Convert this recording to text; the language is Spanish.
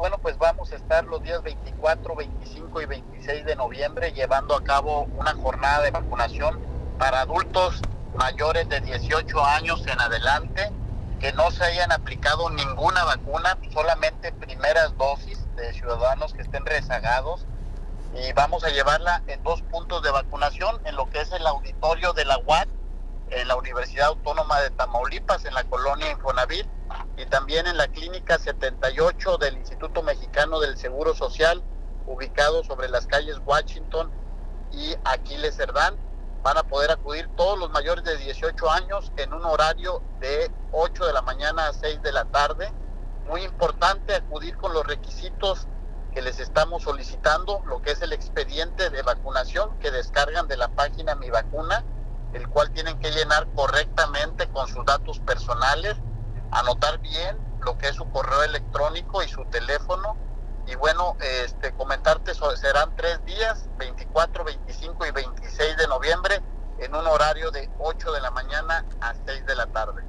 bueno, pues vamos a estar los días 24, 25 y 26 de noviembre llevando a cabo una jornada de vacunación para adultos mayores de 18 años en adelante que no se hayan aplicado ninguna vacuna, solamente primeras dosis de ciudadanos que estén rezagados. Y vamos a llevarla en dos puntos de vacunación, en lo que es el auditorio de la UAC, en la Universidad Autónoma de Tamaulipas, en la colonia Infonavit, también en la Clínica 78 del Instituto Mexicano del Seguro Social, ubicado sobre las calles Washington y Aquiles Cerdán. Van a poder acudir todos los mayores de 18 años en un horario de 8 de la mañana a 6 de la tarde. Muy importante acudir con los requisitos que les estamos solicitando, lo que es el expediente de vacunación que descargan de la página Mi Vacuna, el cual tienen que llenar correctamente con sus datos personales, anotar bien lo que es su correo electrónico y su teléfono. Y bueno, este, comentarte, serán tres días, 24, 25 y 26 de noviembre, en un horario de 8 de la mañana a 6 de la tarde.